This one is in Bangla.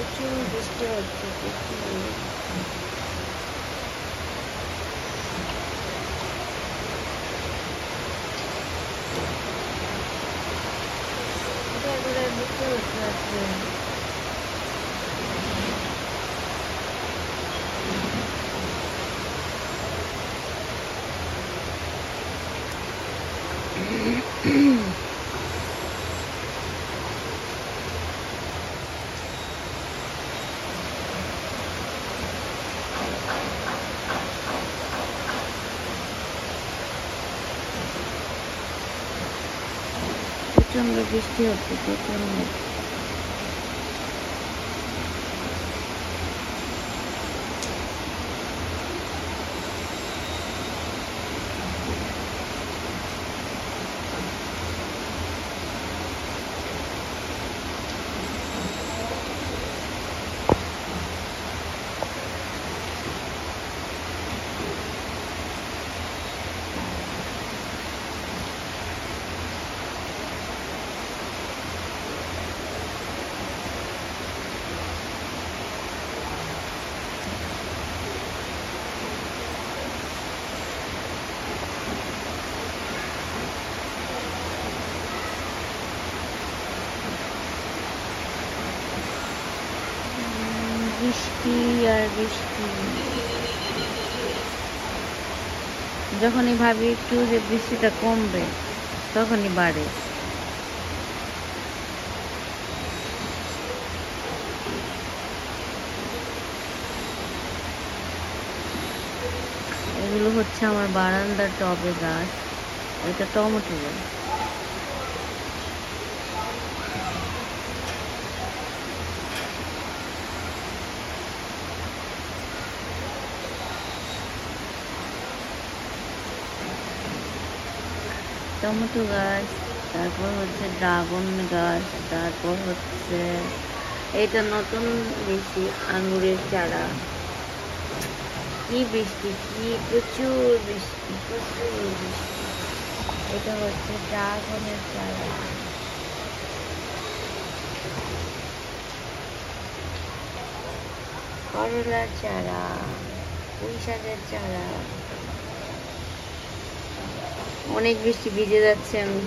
looking disturbed Why would I look at it? Mm-hmm. বৃষ্টি হচ্ছে প্রচণ্ড উম, বৃষ্টি আর বৃষ্টি। যখনই ভাবি একটু যে বৃষ্টিটা কমবে, তখনই বাড়ে। এগুলো হচ্ছে আমার বারান্দার টবে গাছ এটা টমেটো গাছ টমেটো গাছ তারপর হচ্ছে ড্রাগন গাছ তারপর হচ্ছে এটা নতুন বেশি আঙুরের চারা। কি বৃষ্টি, কি প্রচুর বৃষ্টি প্রচুর বৃষ্টি। এটা হচ্ছে ড্রাগনের চারা। করলার চারা পুঁই শাকের চারা। অনেক বেশি ভিজে যাচ্ছে আমি